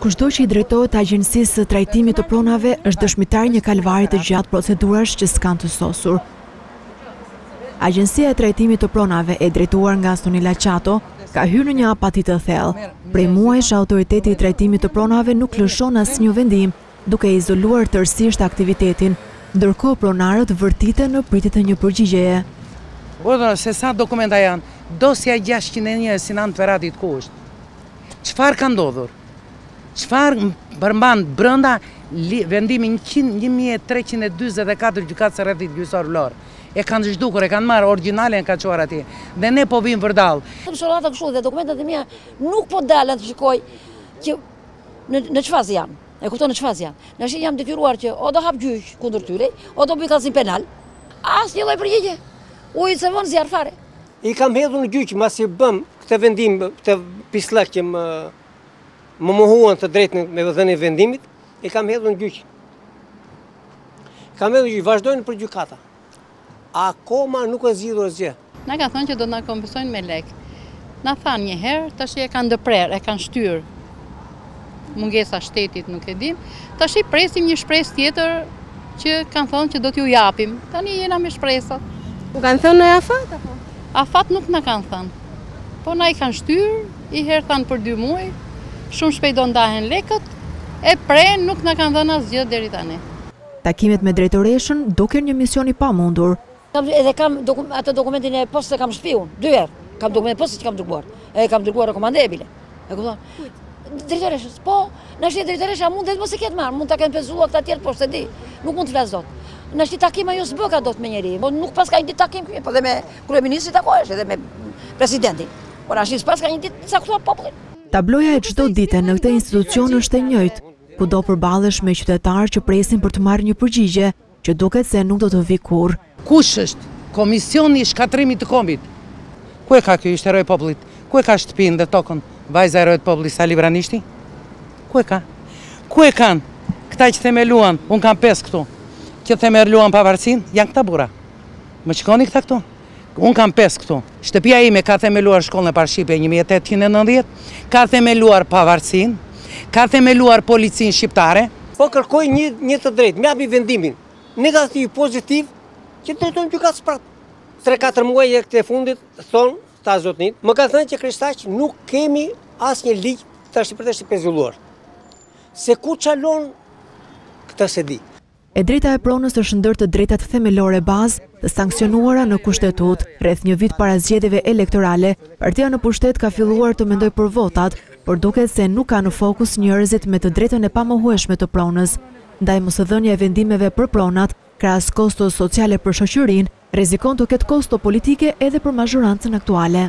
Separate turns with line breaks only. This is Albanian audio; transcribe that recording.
Kushdo që i drejtohet Agjencisë së Trajtimit të Pronave është dëshmitar i një kalvari të gjatë procedurash që s'kanë të sosur. Agjencia e Trajtimit të Pronave e drejtuar nga Sonila Qato ka hyrë në një apati të thellë. Prej muajsh autoriteti i Trajtimit të Pronave nuk lëshon asnjë vendim duke izoluar tërësisht aktivitetin, ndërkohë pronarët vërtiten në pritje të një përgjigjeje.
Burrë, se sa dokumenta janë, dosja gjashtëqind e nëntëmbëdhjetë e Sinan Feratit ku është? Çfarë ka ndodhur? Çfarë përmban brenda vendimi një mijë e treqind e dyzet e katër Gjykatës së Rrethit Gjyqësor Vlorë? E kanë zhdukur, e kanë marrë origjinalen e kanë çuar atje. Dhe ne po vijmë vërdallë.
Kështu radhë kështu dhe dokumentat e mia nuk po dalën të shikoj në ç'fazë jam. E kupton në ç'fazë jam. Nashi jam detyruar që o do hap gjyq kundër tyre, o do bëj kallëzim penal. As një lloj përgjigje. Nuk u bëhet vonë fare
I kam hedhur në gjyq mbasi bënë këtë vendim këtë pisllëk që më mohuan të drejtën me dhënie vendimit, i kam hedhur në gjyq. Kam hedhur gjyq, vazhdojnë për gjykata. Akoma nuk është zgjidhur asgjë.
Na kanë thënë që do të na kompensojnë me lekë. Na thanë një herë, tash e kanë ndërprerë, e kanë shtyrë. Mungesa e shtetit nuk e dimë. Tash i presim një shpresë tjetër që kanë thënë që do t'ju japim. Tani jena me shpresat.
U kanë thënë një afat? Apo?
Afat nuk na kanë thënë. Po na i kanë shtyrë, një herë thanë për dy muaj, shumë shpejt do ndahen lekët, e prapë nuk na kanë dhënë asgjë deri tani.
Takimet me drejtoreshën duken një mision i pamundur.
Edhe kam atë dokumentin e postës e kam në shtëpi unë, dy herë. Kam dokumentin e postës që kam dërguar. Edhe kam dërguar rekomande bile. E kupton? Kujt? Drejtoreshës. Po, nashi drejtoresha mund dhe mos e ketë marrë, mund ta kenë penguar këta tjerë, por s'e di, nuk mund të flas dot. Nashi takim ajo s'bëka dot me njeri, po nuk paska një ditë takim kur, po dhe me kryeministrin takohesh, dhe me presidentin. Por nashi s'paska një ditë të caktuar popullin.
Tabloja e çdo dite në këtë institucion është e njëjtë, ku do përballesh me qytetarë që presin për të marrë një përgjigje që duket se nuk do të vijë kurrë.
Kush është Komisioni i Shkatërrimit të Kombit? Ku e ka ky, ishte heroi i popullit? Ku e ka shtëpinë dhe tokën? Vajza e heroit të popullit Sali Branishti? Ku e ka? Ku e kanë? Këta që themeluan, unë kam pesë këtu, që themeluan pavarësinë, janë këta burra. Më shikoni këta këtu? Unë kam pesë këtu. Shtëpia ime ka themeluar shkollën e parë shqipe një mijë e tetëqind e nëntëdhjetë, ka themeluar pavarësinë, ka themeluar policinë shqiptare.
Po kërkoj një të drejtë, të më japi vendimin negativ, pozitiv, që t'i drejtohem gjykatës prapë. Tre katër muaj e fundit thonë të zotnit, më ka thënë që Kristaq nuk kemi asnjë ligj tashi për të shpezulluar. Se ku çalon këta s'e di.
E drejta e pronës është ndër të drejtat themelore bazë të sanksionuara në Kushtetutë. Rreth një vit para zgjedhjeve elektorale, partia në pushtet ka filluar të mendojë për votat, por duket se nuk ka në fokus njerëzit me të drejtën e pamohueshme të pronës. Ndaj mosdhënia e vendimeve për pronat, krahas kostos sociale për shoqërinë, rrezikon të ketë kosto politike edhe për mazhorancën aktuale.